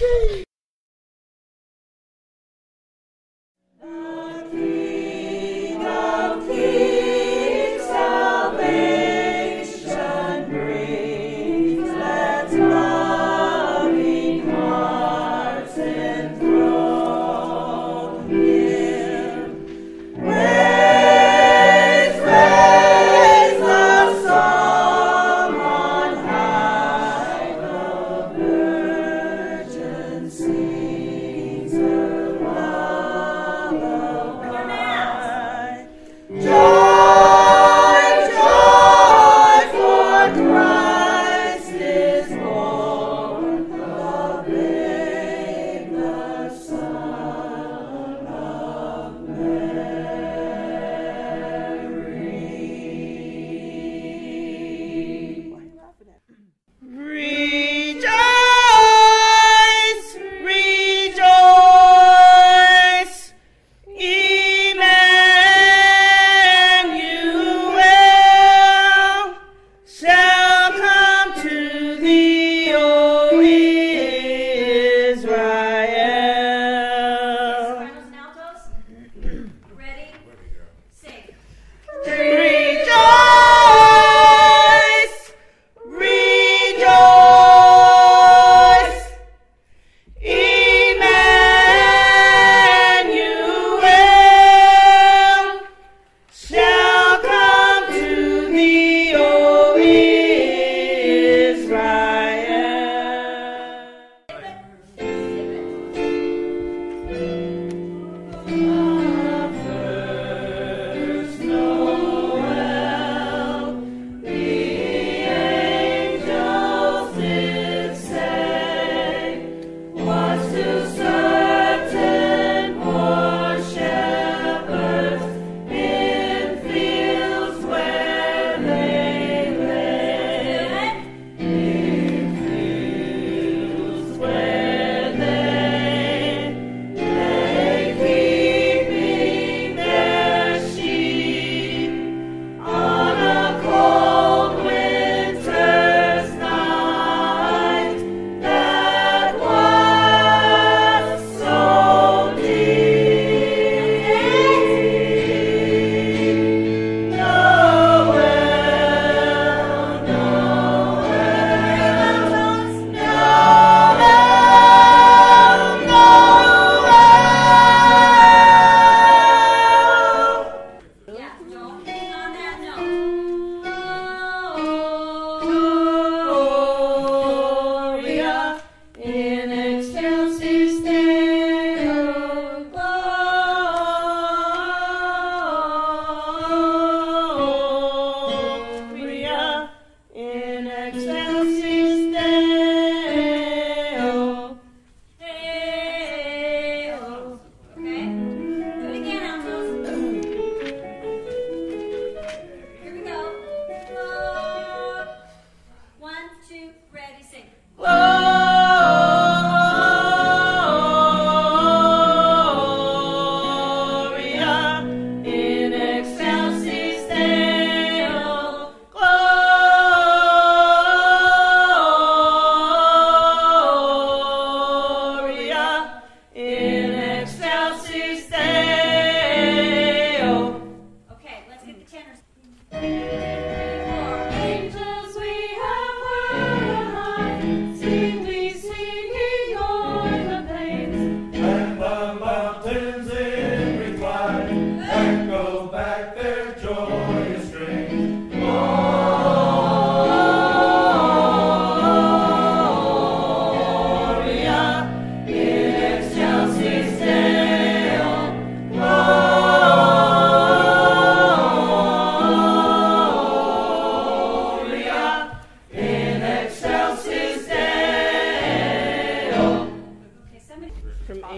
in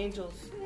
excelsis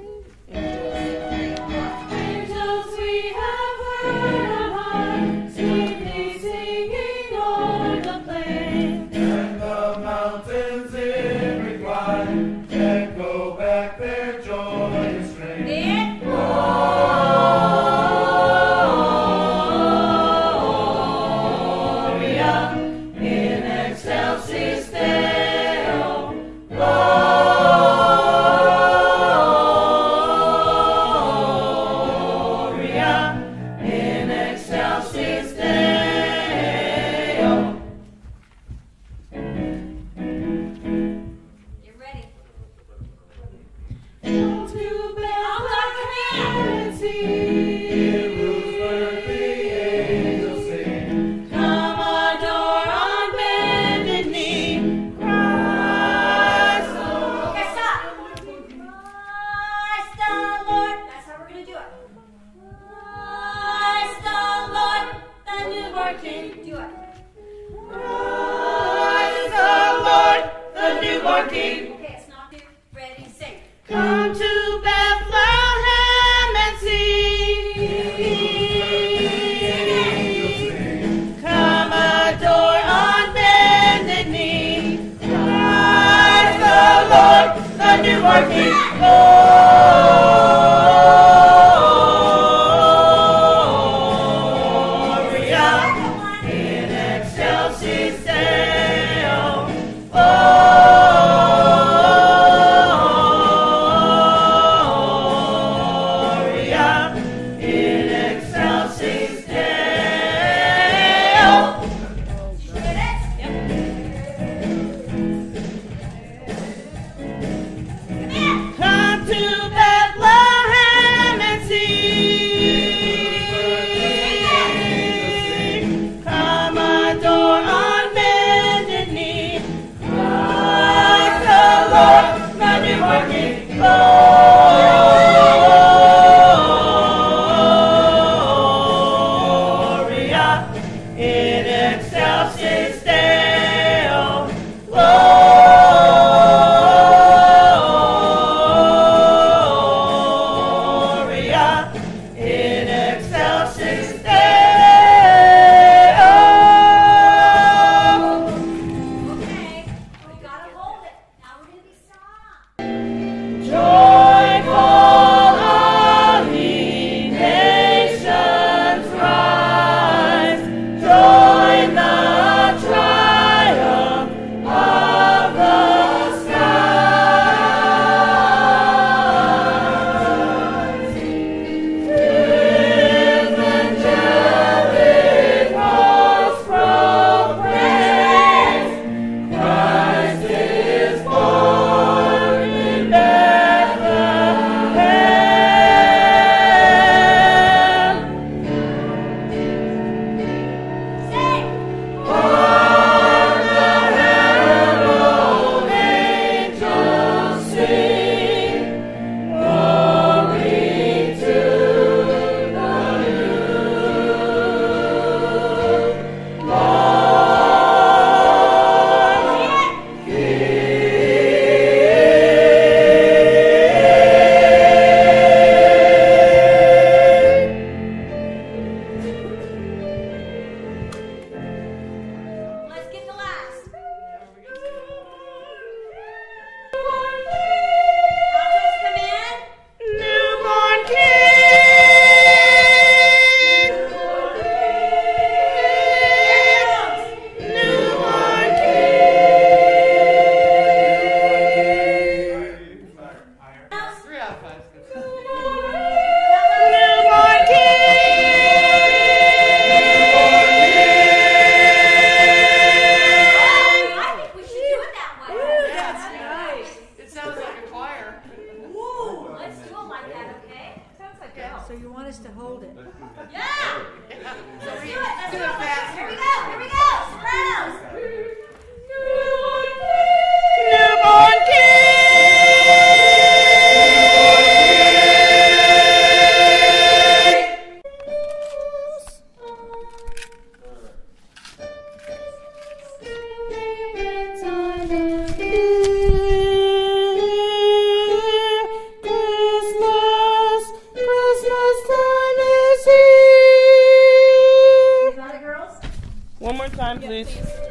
Görüşürüz.